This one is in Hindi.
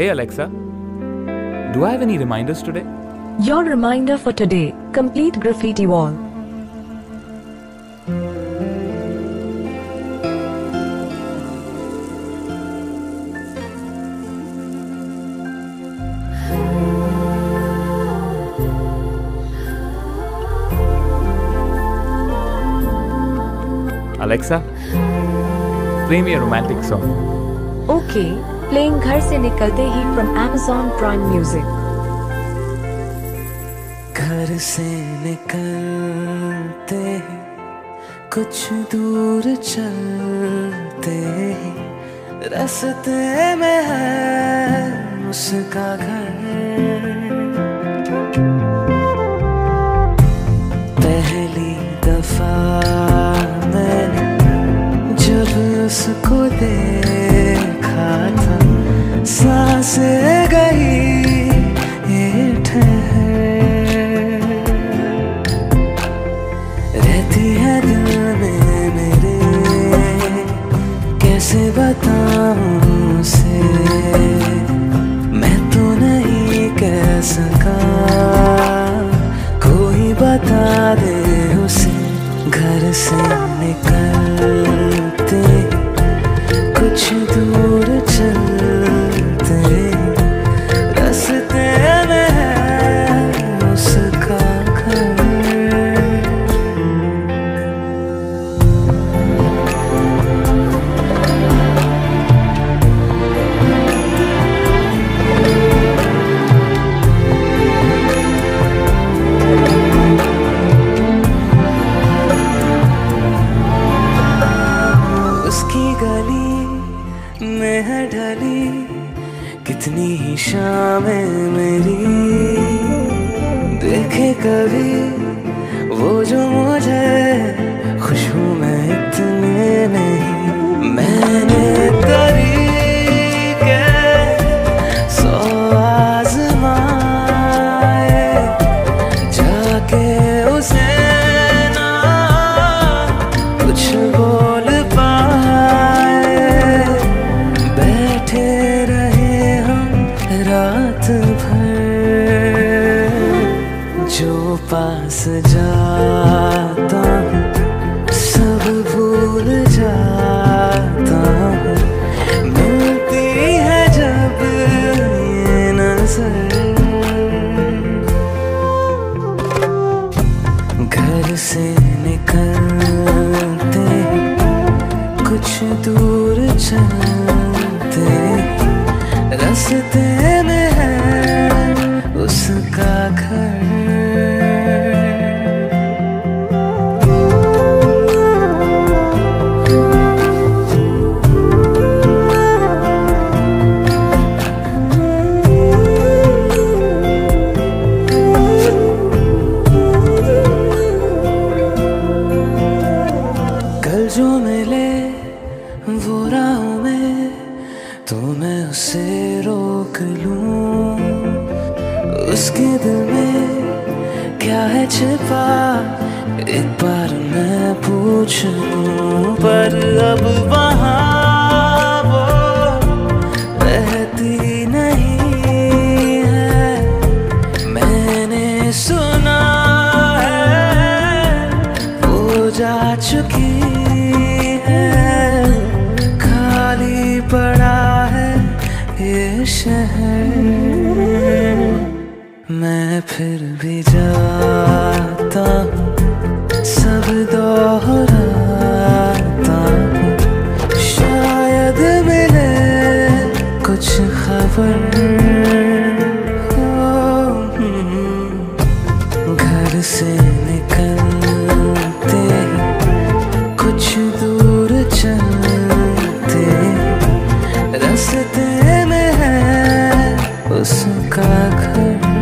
Hey Alexa, do I have any reminders today? Your reminder for today complete graffiti wall. Alexa, play me a romantic song. Okay, playing घर से निकलते ही from Amazon प्राइम म्यूज़िक घर से निकलते कुछ दूर चलते ही रास्ते में है उसका घर। पहली दफ़ा कैसे बताऊँ उसे? मैं तो नहीं कह सका। कोई बता दे उसे, घर से निकलते गली में है ढली कितनी ही शामें मेरी। देखे कभी वो जो पास जाता हूँ, सब भूल जाता हूँ। मिलती है जब ये नज़र। घर से निकलते कुछ दूर चलते रास्ते उसे रोक लूँ। उसके दिल में क्या है छिपा? एक बार मैं पूछ लूँ, पर अब वहाँ नहीं है। मैंने सुना चुकी फिर भी जाता सब दोहराता शायद मिले कुछ खबर घर से निकलते कुछ दूर चलते रास्ते में है उसका घर।